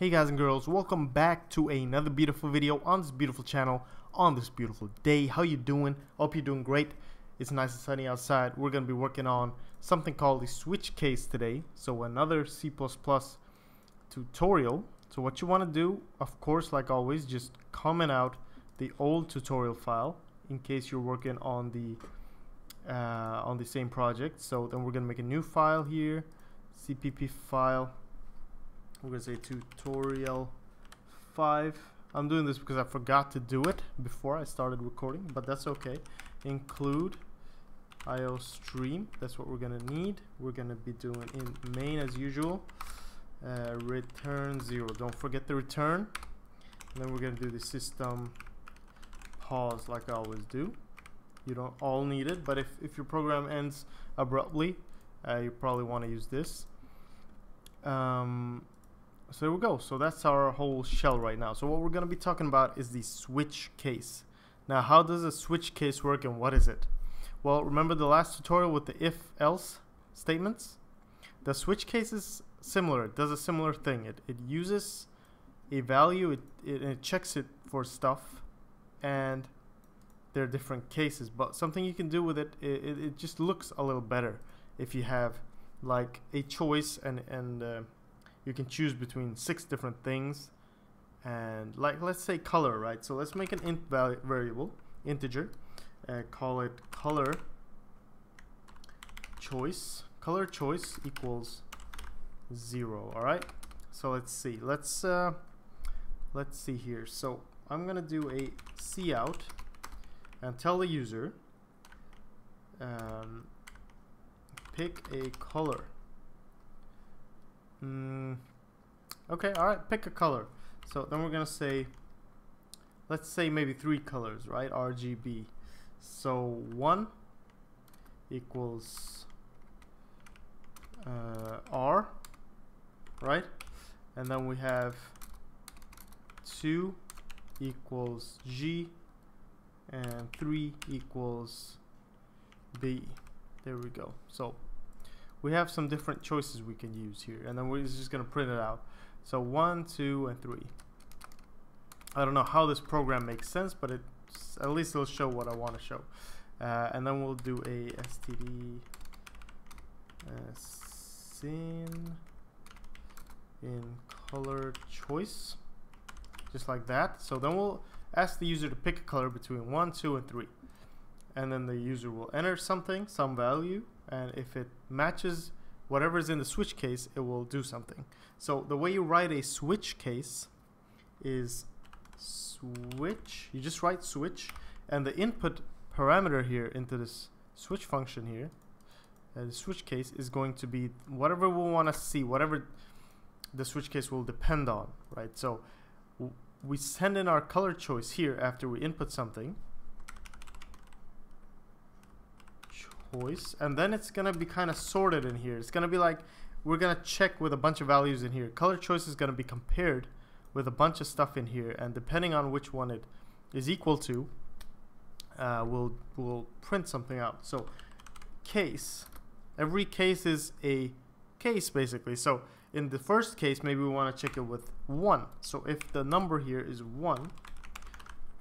Hey guys and girls, welcome back to another beautiful video on this beautiful channel on this beautiful day. How you doing? Hope you're doing great. It's nice and sunny outside. We're going to be working on something called the switch case today. So another C++ tutorial. So what you want to do, of course, like always, just comment out the old tutorial file in case you're working on the uh, on the same project. So then we're going to make a new file here, CPP file we're gonna say tutorial 5 I'm doing this because I forgot to do it before I started recording but that's okay. Include iostream. That's what we're gonna need. We're gonna be doing in main as usual. Uh, return 0 don't forget the return. And then we're gonna do the system pause like I always do. You don't all need it but if, if your program ends abruptly uh, you probably want to use this. Um, so there we go. So that's our whole shell right now. So what we're going to be talking about is the switch case. Now, how does a switch case work and what is it? Well, remember the last tutorial with the if-else statements? The switch case is similar. It does a similar thing. It, it uses a value, it, it, it checks it for stuff, and there are different cases. But something you can do with it, it, it, it just looks a little better if you have like a choice and, and uh, you can choose between six different things and like let's say color right? So let's make an int variable integer uh, call it color choice. Color choice equals zero all right? So let's see. Let's uh, let's see here. So I'm gonna do a cout and tell the user um, pick a color Mm, okay, all right, pick a color. So then we're gonna say, let's say maybe three colors, right? RGB. So one equals uh, R, right? And then we have two equals G and three equals B. There we go. So we have some different choices we can use here and then we're just going to print it out. So one two and three. I don't know how this program makes sense but it at least it'll show what I want to show. Uh, and then we'll do a std uh, cin in color choice just like that. So then we'll ask the user to pick a color between 1 2 and 3 and then the user will enter something some value and if it matches whatever is in the switch case it will do something. So the way you write a switch case is switch you just write switch and the input parameter here into this switch function here uh, the switch case is going to be whatever we want to see whatever the switch case will depend on right? So we send in our color choice here after we input something choice and then it's gonna be kind of sorted in here. It's gonna be like we're gonna check with a bunch of values in here. Color choice is gonna be compared with a bunch of stuff in here and depending on which one it is equal to uh, we'll we'll print something out. So case. Every case is a case basically. So in the first case maybe we want to check it with 1 so if the number here is 1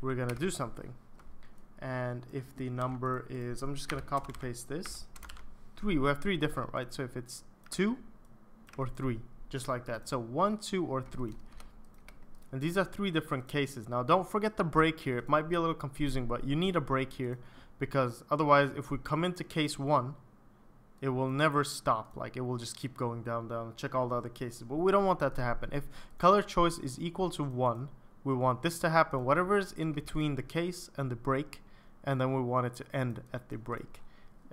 we're gonna do something and if the number is I'm just gonna copy paste this. Three we have three different right? So if it's two or three just like that. So one two or three. And these are three different cases. Now don't forget the break here. It might be a little confusing but you need a break here because otherwise if we come into case one it will never stop. Like it will just keep going down down. Check all the other cases. But we don't want that to happen. If color choice is equal to one we want this to happen. Whatever is in between the case and the break and then we want it to end at the break.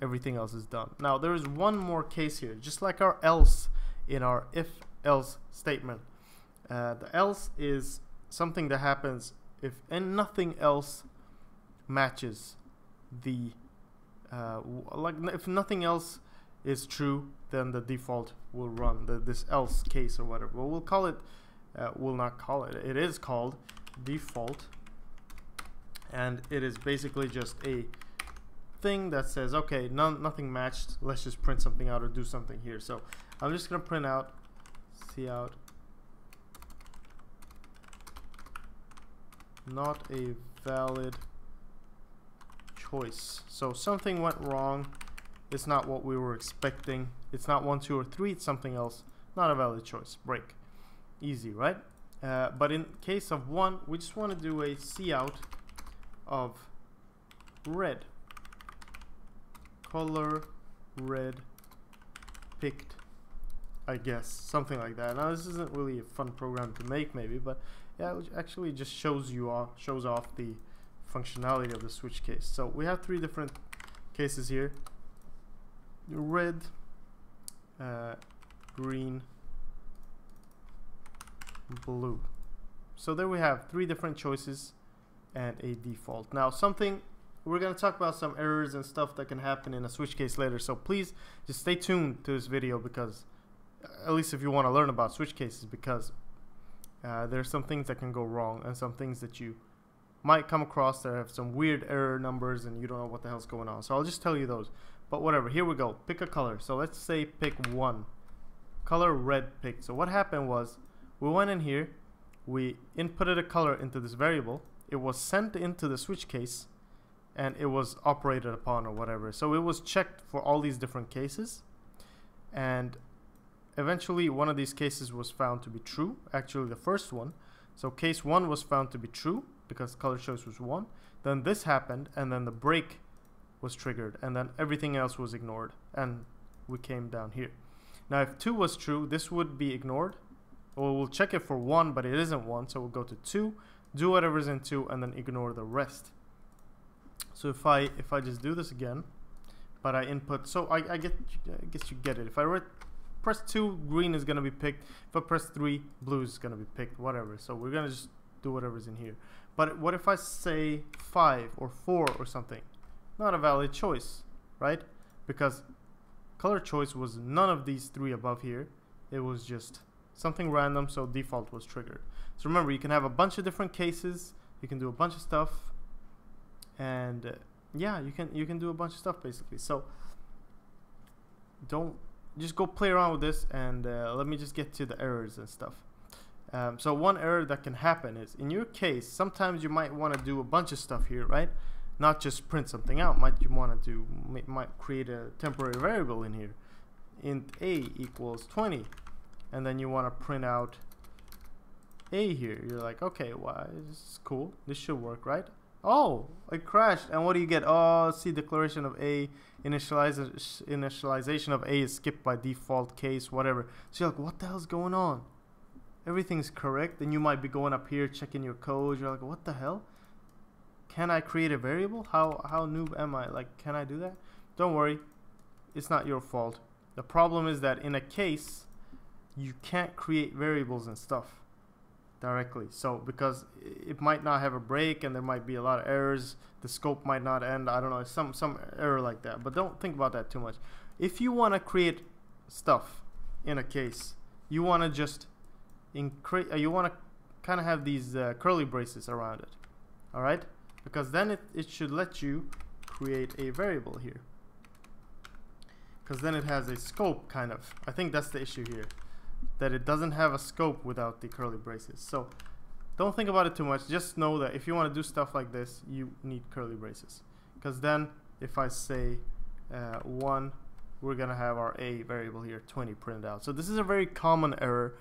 Everything else is done. Now there is one more case here, just like our else in our if-else statement. Uh, the else is something that happens if and nothing else matches the uh, like if nothing else is true then the default will run the, this else case or whatever but we'll call it uh, we'll not call it it is called default and it is basically just a thing that says okay none, nothing matched let's just print something out or do something here so I'm just gonna print out cout not a valid choice. So something went wrong. It's not what we were expecting. It's not one, two, or three. It's something else. Not a valid choice. Break. Easy, right? Uh, but in case of one, we just want to do a cout of red. Color red picked, I guess. Something like that. Now, this isn't really a fun program to make, maybe, but yeah, it actually just shows you off, shows off the functionality of the switch case. So we have three different cases here. Red, uh, green, blue. So there we have three different choices and a default. Now something we're to talk about some errors and stuff that can happen in a switch case later. So please just stay tuned to this video because at least if you want to learn about switch cases because uh, there's some things that can go wrong and some things that you might come across that have some weird error numbers and you don't know what the hell's going on. So I'll just tell you those. But whatever, here we go. Pick a color. So let's say pick one. Color red pick. So what happened was we went in here, we inputted a color into this variable. It was sent into the switch case and it was operated upon or whatever. So it was checked for all these different cases and eventually one of these cases was found to be true, actually the first one. So case one was found to be true because color choice was one. Then this happened and then the break was triggered and then everything else was ignored and we came down here. Now if two was true, this would be ignored. Well, we'll check it for one, but it isn't one, so we'll go to two, do whatever's in two, and then ignore the rest. So if I if I just do this again, but I input, so I, I get I guess you get it. If I press two, green is gonna be picked. If I press three, blue is gonna be picked. Whatever. So we're gonna just do whatever's in here. But what if I say five or four or something? Not a valid choice, right? Because color choice was none of these three above here. It was just something random, so default was triggered. So remember, you can have a bunch of different cases. You can do a bunch of stuff. And uh, yeah you can you can do a bunch of stuff basically. So don't just go play around with this and uh, let me just get to the errors and stuff. Um, so one error that can happen is in your case sometimes you might want to do a bunch of stuff here right? Not just print something out. Might you want to do might create a temporary variable in here. Int a equals 20 and then you want to print out a here you're like okay well this is cool this should work right Oh, it crashed. And what do you get? Oh, see, declaration of A, initialization of A is skipped by default case, whatever. So you're like, what the hell's going on? Everything's correct. Then you might be going up here, checking your code. You're like, what the hell? Can I create a variable? How, how noob am I? Like, can I do that? Don't worry. It's not your fault. The problem is that in a case, you can't create variables and stuff directly. So because it might not have a break and there might be a lot of errors, the scope might not end. I don't know, some some error like that. But don't think about that too much. If you want to create stuff in a case, you want to just increase. Uh, you want to kind of have these uh, curly braces around it. All right, because then it it should let you create a variable here. Because then it has a scope, kind of. I think that's the issue here that it doesn't have a scope without the curly braces. So don't think about it too much. Just know that if you want to do stuff like this, you need curly braces. Because then if I say uh, 1, we're going to have our A variable here, 20 printed out. So this is a very common error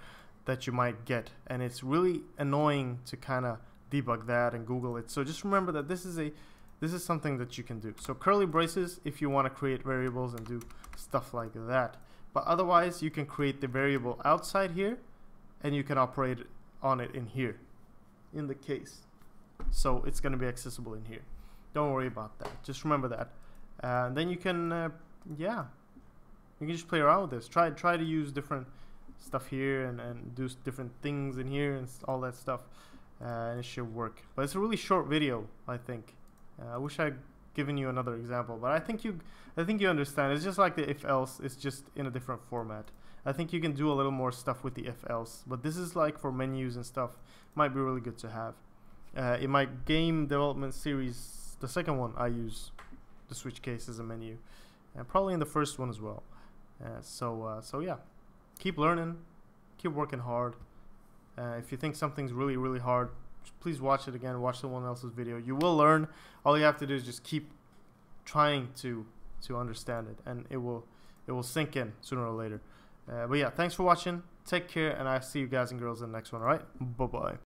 that you might get. And it's really annoying to kind of debug that and Google it. So just remember that this is a this is something that you can do. So curly braces if you want to create variables and do stuff like that. But otherwise, you can create the variable outside here and you can operate on it in here in the case. So it's going to be accessible in here. Don't worry about that. Just remember that. Uh, and then you can, uh, yeah, you can just play around with this. Try try to use different stuff here and, and do different things in here and all that stuff. Uh, and it should work. But it's a really short video, I think. Uh, I wish I given you another example, but I think you I think you understand. It's just like the if else, it's just in a different format. I think you can do a little more stuff with the if else, but this is like for menus and stuff. Might be really good to have. Uh, in my game development series, the second one, I use the switch case as a menu, and probably in the first one as well. Uh, so uh, so yeah, keep learning, keep working hard. Uh, if you think something's really really hard, please watch it again. Watch someone else's video. You will learn. All you have to do is just keep trying to to understand it, and it will it will sink in sooner or later. Uh, but yeah, thanks for watching. Take care, and I see you guys and girls in the next one. All right, bye bye.